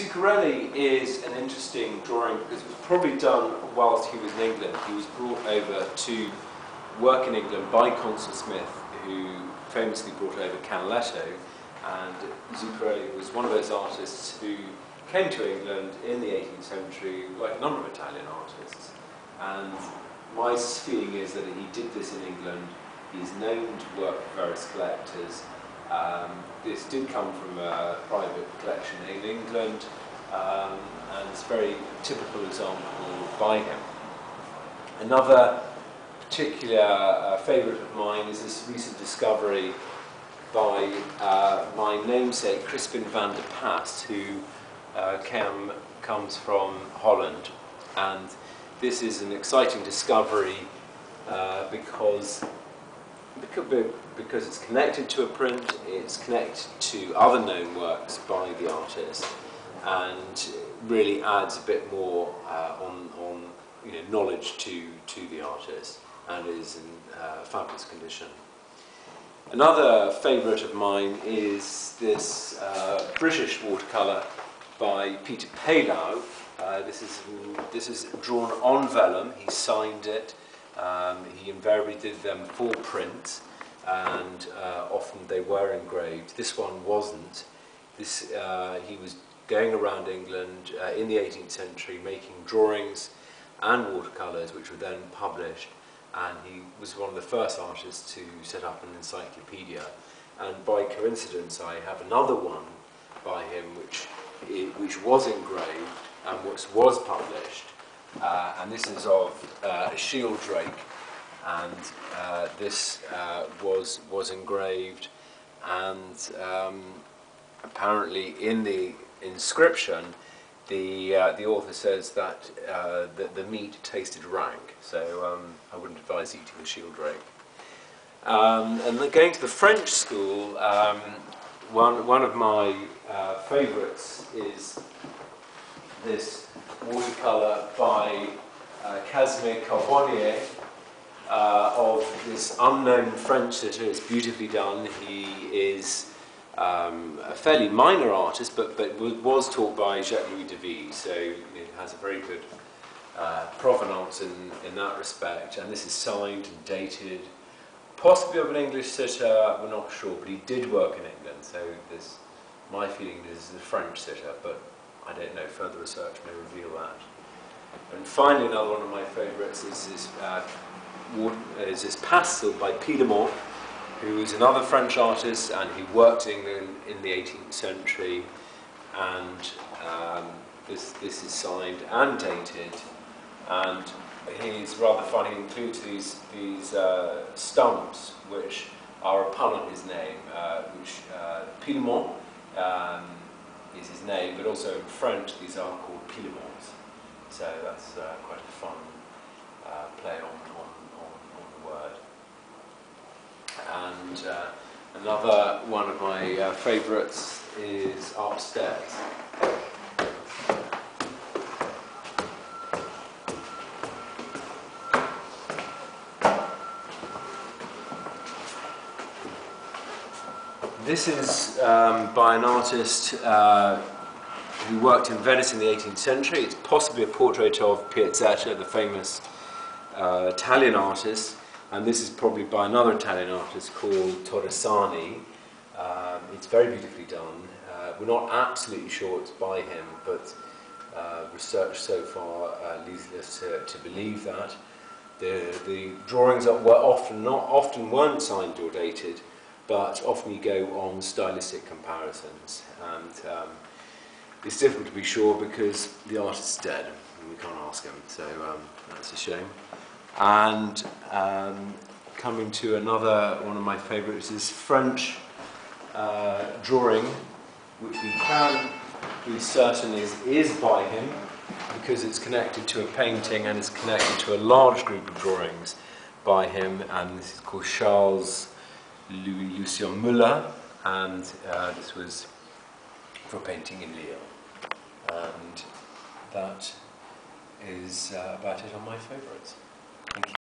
Zuccarelli is an interesting drawing because it was probably done whilst he was in England. He was brought over to work in England by Consul Smith, who famously brought over Canaletto, and Zuccarelli was one of those artists who came to England in the 18th century, like a number of Italian artists. And my feeling is that he did this in England. He's known to work with various collectors. Um, this did come from a private collection in England, um, and it's a very typical example by him. Another particular uh, favourite of mine is this recent discovery by uh, my namesake Crispijn van de Passe, who uh, came, comes from Holland. And this is an exciting discovery uh, because, because it's connected to a print, it's connected to other known works by the artist, and really adds a bit more uh, on, on you know, knowledge to, to the artist and is in uh, fabulous condition. Another favourite of mine is this uh, British watercolour by Peter Paillou. Uh, this, is, this is drawn on vellum, he signed it, um, he invariably did them full print, and uh, often they were engraved. This one wasn't. This, uh, he was going around England uh, in the 18th century making drawings and watercolours which were then published and he was one of the first artists to set up an encyclopedia. And by coincidence, I have another one by him which, which was engraved and which was published. Uh, and this is of uh, a sheldrake, and uh, this uh, was, was engraved. And um, apparently, in the inscription, the, uh, the author says that uh, the, the meat tasted rank, so um, I wouldn't advise eating a sheldrake. Um, and going to the French school, um, one, one of my favourites is this watercolour by uh, Casimir Carbonnier uh, of this unknown French sitter. It's beautifully done. He is um, a fairly minor artist, but, but was taught by Jacques-Louis David, so it has a very good uh, provenance in, in that respect. And this is signed and dated, possibly of an English sitter, we're not sure, but he did work in England, so this, my feeling is a French sitter, but I don't know, further research may reveal that. And finally, another one of my favourites is this, uh, is this pastel by Piedmont, who was another French artist, and he worked in England in the 18th century. And um, this, this is signed and dated. And he's rather funny, he includes these, these uh, stumps, which are a pun on his name, uh, which uh, Piedmont um, is his name, but also in French these are called Piedmonts. So that's uh, quite a fun uh, play on, on, on, on the word. And uh, another one of my uh, favourites is Upstairs. This is um, by an artist uh, who worked in Venice in the 18th century. It's possibly a portrait of Piazzetta, the famous uh, Italian artist and this is probably by another Italian artist called Torresani. Um, it's very beautifully done. Uh, we're not absolutely sure it's by him, but uh, research so far uh, leads us to, to believe that. The, the drawings were often not often weren't signed or dated, but often you go on stylistic comparisons, and um, it's difficult to be sure because the artist's dead and we can't ask him. So um, that's a shame. And um, coming to another one of my favourites is French uh, drawing, which we can be certain is, is by him because it's connected to a painting and it's connected to a large group of drawings by him. And this is called Charles Louis Lucien Müller, and uh, this was for painting in Lille. And that is uh, about it on my favourites. Thank you.